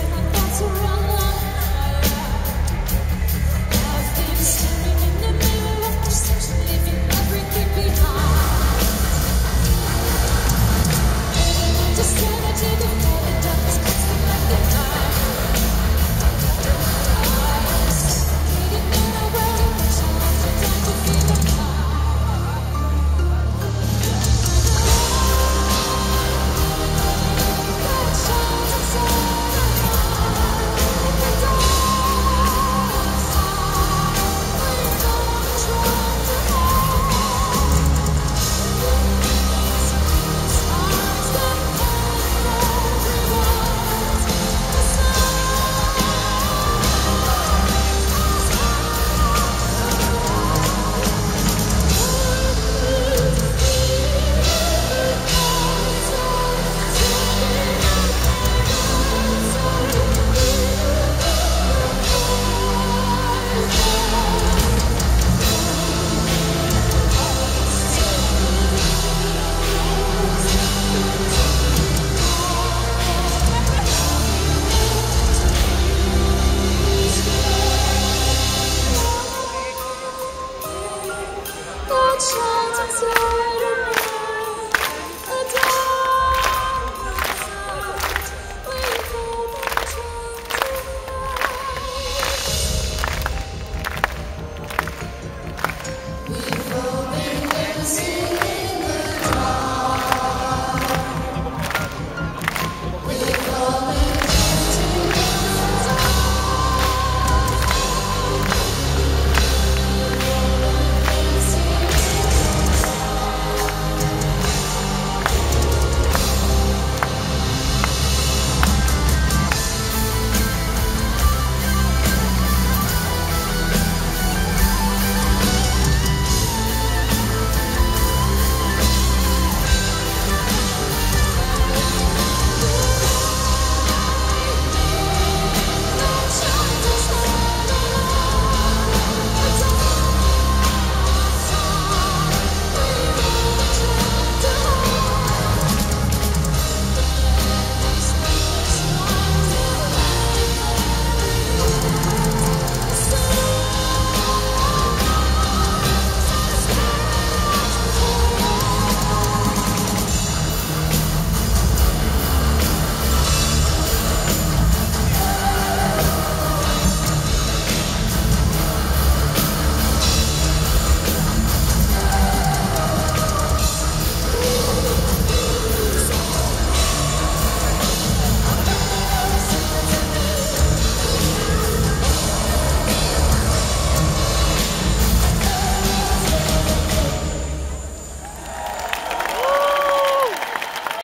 That's right. chance to